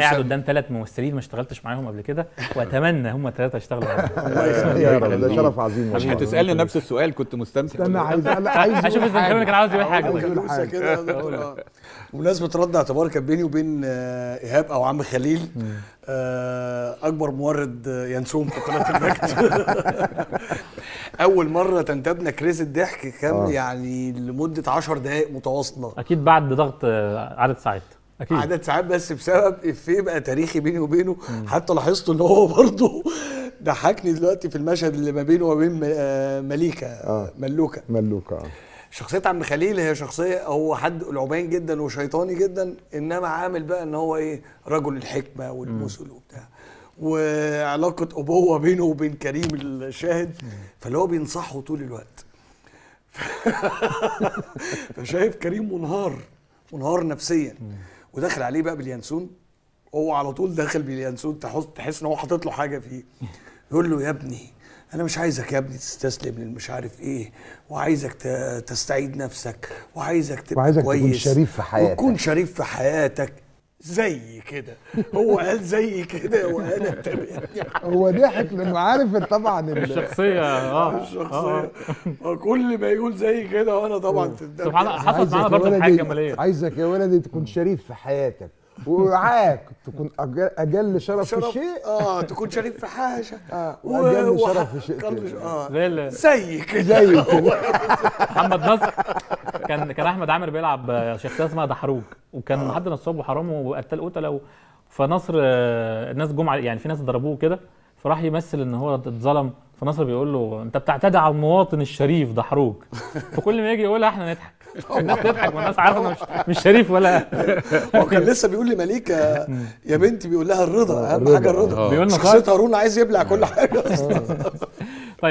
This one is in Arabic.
قاعد قدام ثلاث ممثلين ما اشتغلتش معاهم قبل كده وأتمنى هم الثلاثه يشتغلوا معاهم. الله يخليك يا رب ده شرف عظيم مش. هتسالني نفس السؤال كنت مستمتع. استنى عايز عايز هشوف يقول الزمالك كان عاوز يقول حاجة. كده. بمناسبة رد اعتبار كان بيني وبين آه، إيهاب أو عم خليل آه، أكبر مورد آه، ينسوم في قناة المجد أول مرة تنتابنا كريز الضحك كان. يعني لمدة 10 دقائق متواصلة. أكيد بعد ضغط عدد ساعات. أكيد. عدد ساعات بس بسبب إفيه بقى تاريخي بيني وبينه. حتى لاحظت إن هو برضه ضحكني دلوقتي في المشهد اللي ما بينه وبين آه، مليكة آه. ملوكة. ملوكة آه. شخصية عم خليل هي شخصية هو حد لعبان جدا وشيطاني جدا إنما عامل بقى إن هو إيه رجل الحكمة والمثل وبتاع. وعلاقة أبوة بينه وبين كريم الشاهد. فاللي هو بينصحه طول الوقت. فشايف كريم منهار منهار نفسيا. وداخل عليه بقى باليانسون هو على طول داخل باليانسون تحس تحس إن هو حاطط له حاجة فيه يقول له يا ابني أنا مش عايزك يا ابني تستسلم للمش عارف إيه وعايزك تستعيد نفسك وعايزك تبقى وعايزك تكون كويس شريف في حياتك. وتكون شريف في حياتك زي كده. هو قال زي كده وأنا تابعني. هو ضحك لأنه عارف طبعا ال- الشخصية آه الشخصية. آه، كل ما يقول زي كده وأنا طبعا تبدأ سبحان الله حصلت معانا برضه في حاجة ولدي- جمالية. عايزك يا ولدي تكون شريف في حياتك. وعاك تكون أجل شرف, في شرف الشيء آه تكون شريف في حاجة. آه، و- وأجل وح- شرف في شيء. آه. زي كده. زي كده. محمد نصر. كان كان أحمد عامر بيلعب شخصية اسمها دحروج وكان حد نصاب وحرام وقتل قتلة فنصر آه، الناس جم يعني في ناس ضربوه كده فراح يمثل إن هو اتظلم فنصر بيقول له أنت بتعتدي على المواطن الشريف دحروج. فكل ما يجي يقولها إحنا نضحك. الناس تضحك والناس عارفة إنه مش, مش شريف ولا هو كان لسه بيقول لمليكة يا بنتي بيقول لها الرضا أهم الرضا. حاجة الرضا. بيقول لنا شخصية هارون عايز يبلع كل حاجة.